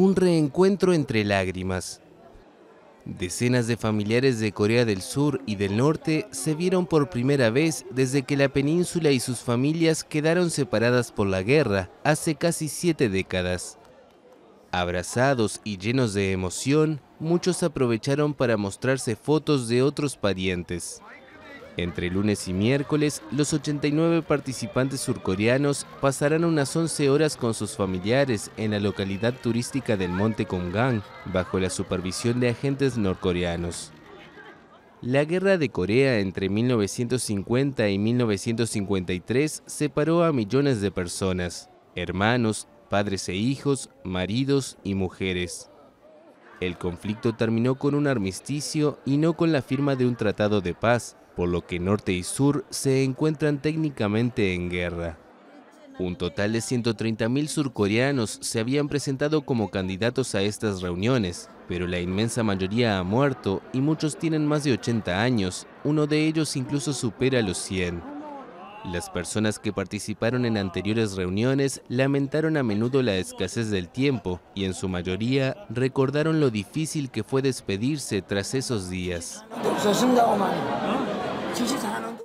Un reencuentro entre lágrimas. Decenas de familiares de Corea del Sur y del Norte se vieron por primera vez desde que la península y sus familias quedaron separadas por la guerra hace casi siete décadas. Abrazados y llenos de emoción, muchos aprovecharon para mostrarse fotos de otros parientes. Entre lunes y miércoles, los 89 participantes surcoreanos pasarán unas 11 horas con sus familiares en la localidad turística del Monte Kumgang, bajo la supervisión de agentes norcoreanos. La guerra de Corea entre 1950 y 1953 separó a millones de personas, hermanos, padres e hijos, maridos y mujeres. El conflicto terminó con un armisticio y no con la firma de un tratado de paz, por lo que norte y sur se encuentran técnicamente en guerra. Un total de 130.000 surcoreanos se habían presentado como candidatos a estas reuniones, pero la inmensa mayoría ha muerto y muchos tienen más de 80 años, uno de ellos incluso supera los 100. Las personas que participaron en anteriores reuniones lamentaron a menudo la escasez del tiempo y en su mayoría recordaron lo difícil que fue despedirse tras esos días. 주식 잘하는